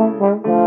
Thank you.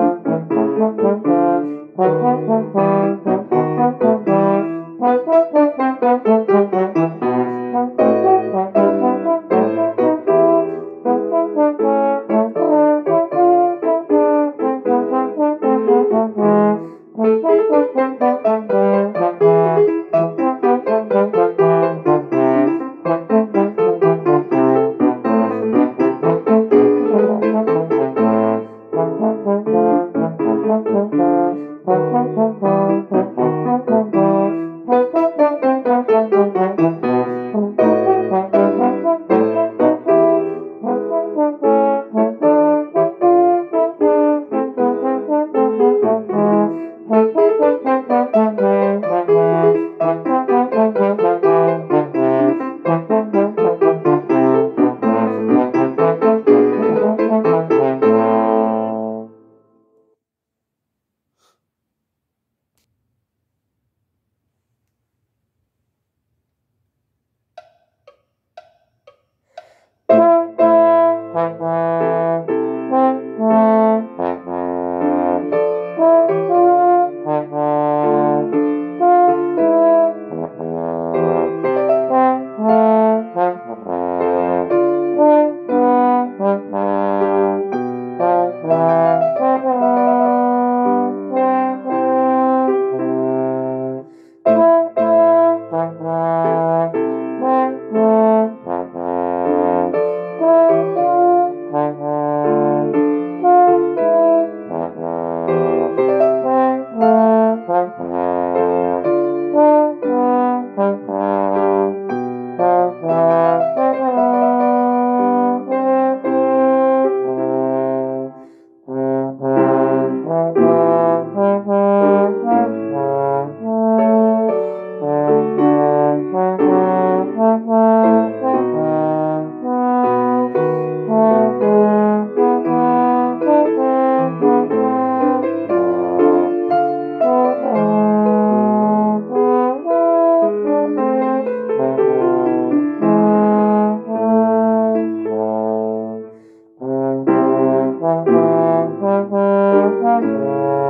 Música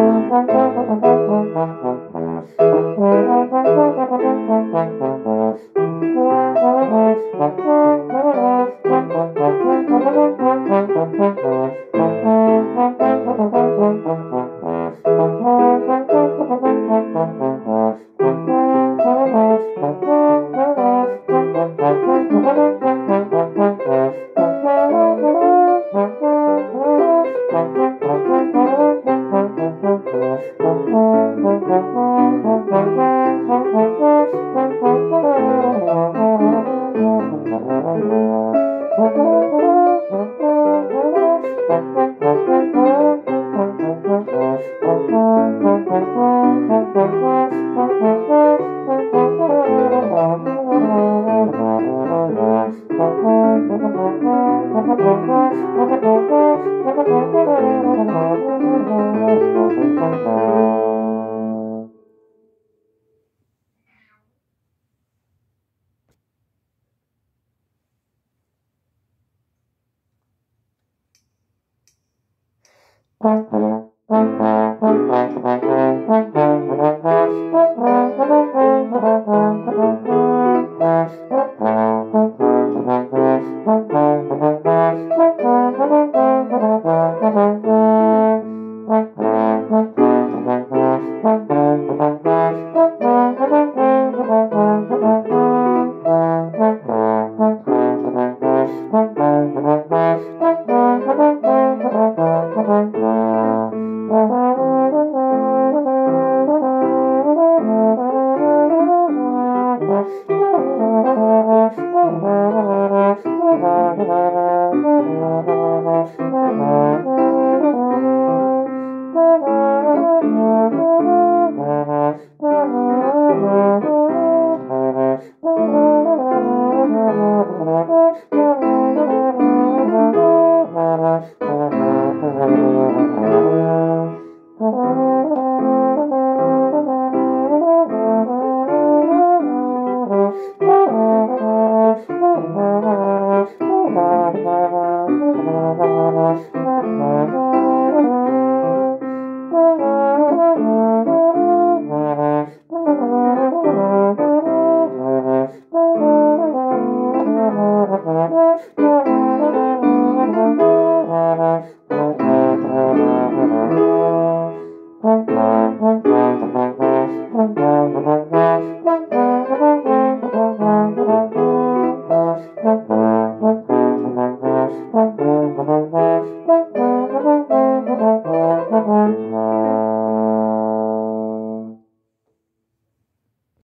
Thank you. Thank you. Thank you.